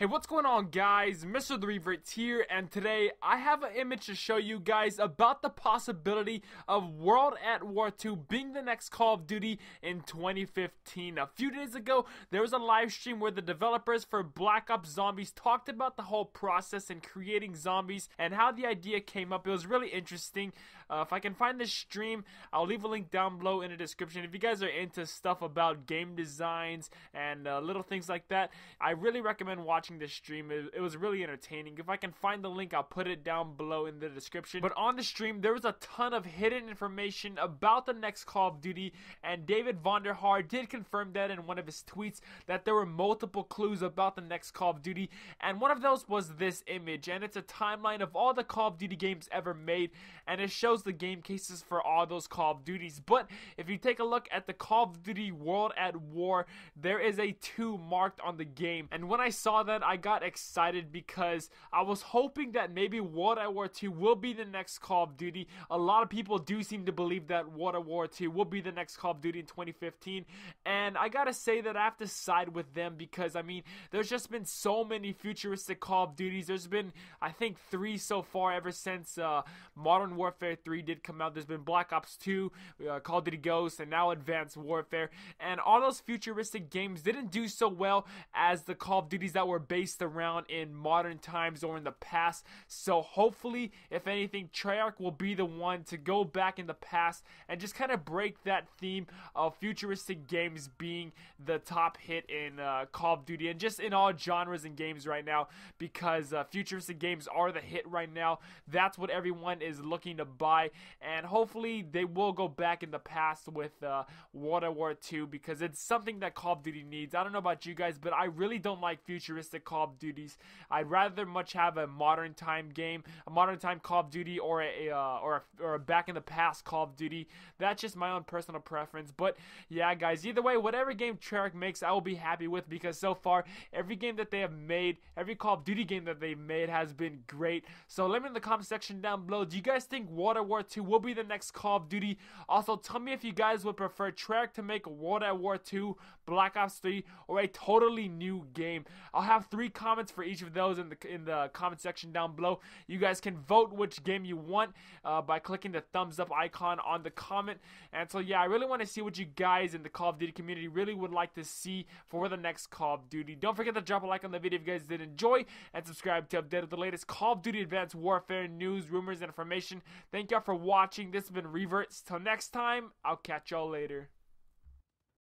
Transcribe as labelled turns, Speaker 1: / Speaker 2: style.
Speaker 1: Hey, what's going on, guys? Mr. The Revertz here, and today I have an image to show you guys about the possibility of World at War 2 being the next Call of Duty in 2015. A few days ago, there was a live stream where the developers for Black Ops Zombies talked about the whole process in creating zombies and how the idea came up. It was really interesting. Uh, if I can find this stream, I'll leave a link down below in the description. If you guys are into stuff about game designs and uh, little things like that, I really recommend watching this stream. It, it, was really entertaining. If I can find the link, I'll put it down below in the description. But on the stream, there was a ton of hidden information about the next Call of Duty, and David Vonderhaar did confirm that in one of his tweets that there were multiple clues about the next Call of Duty, and one of those was this image, and it's a timeline of all the Call of Duty games ever made, and it shows the game cases for all those Call of Duties. But if you take a look at the Call of Duty World at War, there is a 2 marked on the game, and when I saw that, I got excited because I was hoping that maybe World at War 2 will be the next Call of Duty. A lot of people do seem to believe that World at War 2 will be the next Call of Duty in 2015. And I gotta say that I have to side with them because, I mean, there's just been so many futuristic Call of Duties. There's been, I think, three so far ever since uh, Modern Warfare 3 did come out. There's been Black Ops 2, uh, Call of Duty Ghosts, and now Advanced Warfare. And all those futuristic games didn't do so well as the Call of Duties that were based around in modern times or in the past. So hopefully, if anything, Treyarch will be the one to go back in the past and just kind of break that theme of futuristic games being the top hit in uh, Call of Duty and just in all genres and games right now because uh, futuristic games are the hit right now. That's what everyone is looking to buy, and hopefully they will go back in the past with uh, World War II because it's something that Call of Duty needs. I don't know about you guys, but I really don't like futuristic Call of Duties. I'd rather much have a modern time game, a modern time Call of Duty, or a uh, or a, or a back in the past Call of Duty. That's just my own personal preference. But yeah, guys, either way, whatever game Treyarch makes, I will be happy with because so far every game that they have made, every Call of Duty game that they've made has been great. So let me in the comment section down below. Do you guys think at War 2 will be the next Call of Duty? Also, tell me if you guys would prefer Treyarch to make World at War 2, Black Ops 3, or a totally new game. I'll have three comments for each of those in the in the comment section down below. You guys can vote which game you want uh, by clicking the thumbs up icon on the comment. And so yeah, I really want to see what you guys in the Call of Duty community really would like to see for the next Call of Duty. Don't forget to drop a like on the video if you guys did enjoy and subscribe to update the latest Call of Duty Advanced Warfare news, rumors, and information. Thank y'all for watching. This has been Revertz. Till next time, I'll catch y'all later.